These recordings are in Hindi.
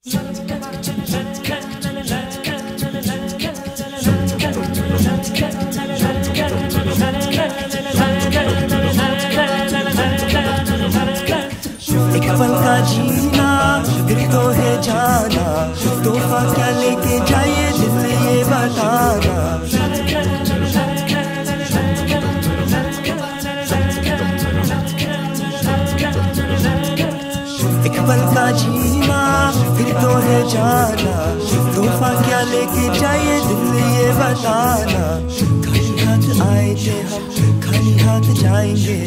पल का जीना फिर तो है जाना। तोहफा क्या लेके जाइए दिल ये बताना? एक पल का जीना फिर तो है जाना। तोहफा क्या लेके जाइए दिल ये बताना। खाली हाथ आए थे हम खाली हाथ जाएँगे।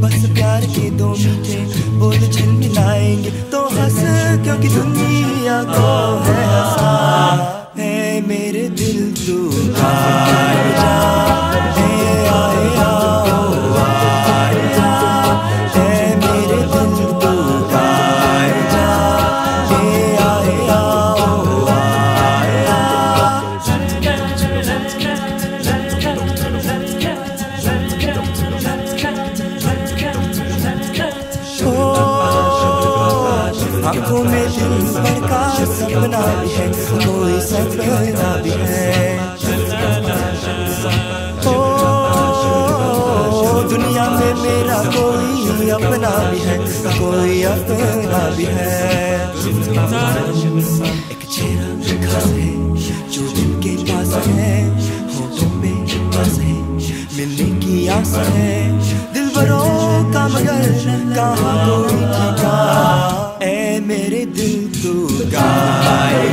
बस प्यार के दो मीठे बोल झल मिलाएँगे तो हंस, क्योंकि दुनिया को है हंसा। है मेरे आँखों में दिल भर का सपना भी है, कोई सपना भी है। ओ, दुनिया में मेरा कोई अपना भी है, कोई अपना भी है। एक चेहरा खास है, जो दिल के पास है, होठों पे बस है, मिलने की आस है। दिल भरो का मगर कहाँ कोई ठिकाना मेरे दिल तू गाए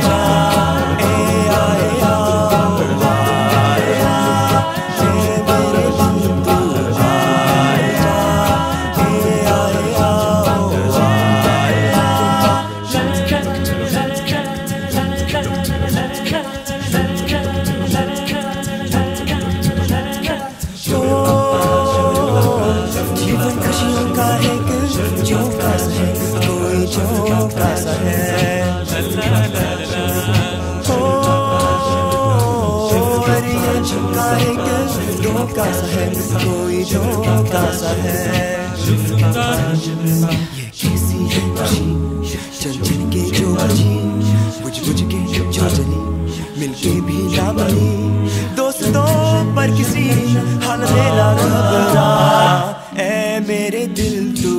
धोखा सा है कोई है चल चल के जो बची बुझ बुझ के जो चली मिलके भी ना बनी दोस्तों पर किसी हाल में ना घबरा मेरे दिल तू